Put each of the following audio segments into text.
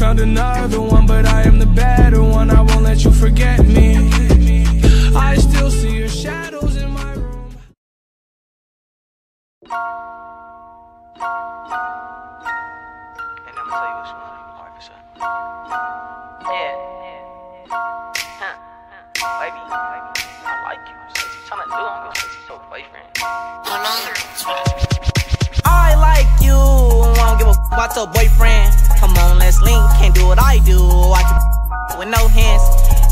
found another one, but I am the better one. I won't let you forget me. I still see your shadows in my room. And I'm gonna tell you what's for sure. Yeah, yeah. Huh. Baby, baby, I like you. What you tryna do? I'm gonna make you your boyfriend. Give about your boyfriend. Come on, let's link, can't do what I do. I can with no hands.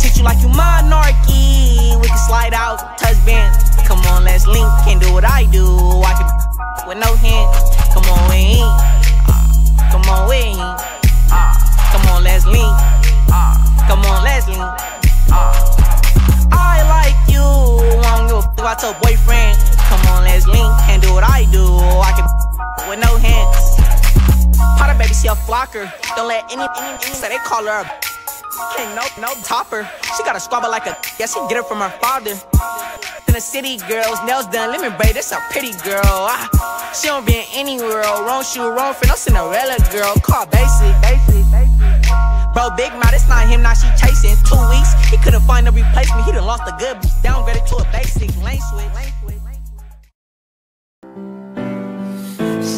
Treat you like you monarchy. We can slide out, touch bands. Come on, let's link, can't do what I do. I can with no hands. Come on, we ain't. Uh, come on, we ain't. Uh, come on, let's link. Uh, come on, let's link. I like you, give a f about your boyfriend. Come on, let's link, can't do what I do. I can with no hands. Potter baby, she a flocker. Don't let any, any, any say they call her a Can't no, no topper. She got a squabble like a yeah, she get it from her father. In the city, girls, nails done, lemon braid, that's a pretty girl. Ah, she don't be in any world. Wrong shoe, wrong fit, no Cinderella girl. Call basic, basic, basic. Bro, big mouth, it's not him, now she chasing. Two weeks, he couldn't find a replacement. He done lost a good, downgraded to a basic. Lane switch. Lane switch.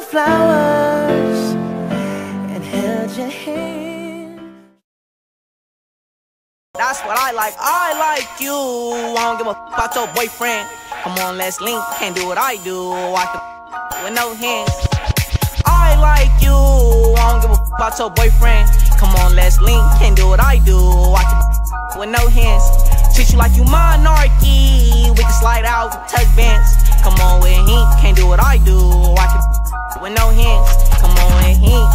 Bought flowers and held your hand. That's what I like. I like you. I don't give a f about your boyfriend. Come on, let's link. Can't do what I do. I can with no hands. I like you. I don't give a f about your boyfriend. Come on, let's link. Can't do what I do. I can with no hands. Treat you like you monarchy. We can slide out, touch bands. Come on, with him. Can't do what I do. I can with no hints. Come on, with him.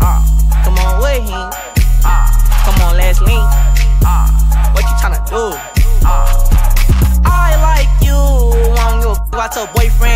Uh, come on, with him. Uh, come on, let's link. Uh, what you tryna do? Uh, I like you. I don't give a f your boyfriend.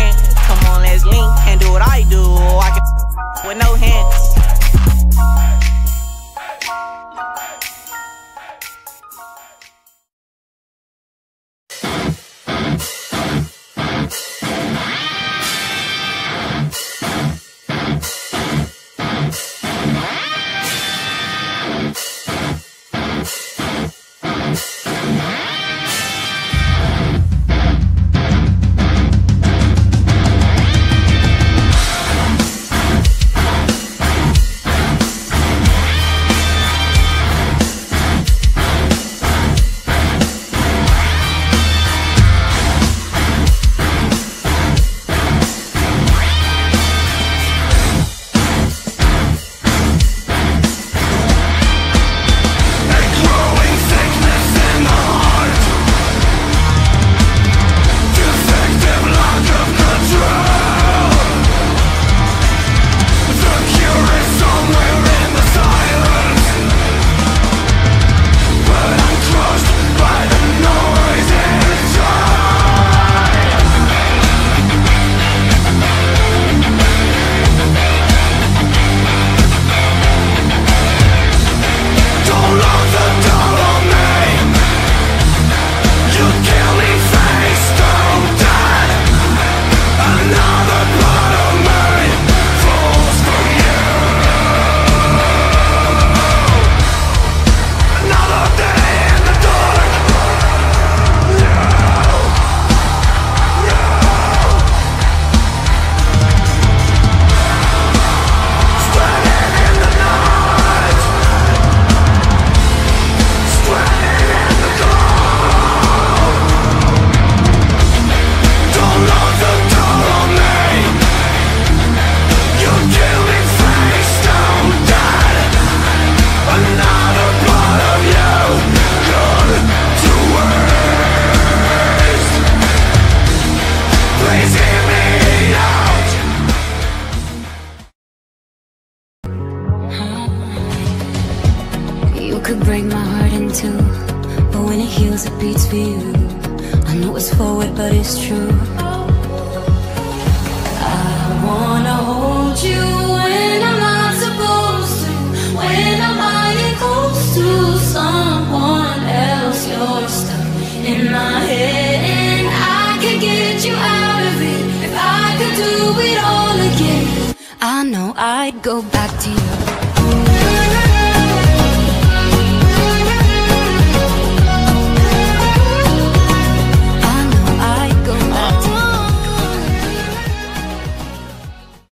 When it beats for you. I know it's forward, but it's true. I wanna hold you when I'm not supposed to, when I'm lying close to someone else. You're stuck in my head, and I could get you out of it if I could do it all again. I know I'd go back to you.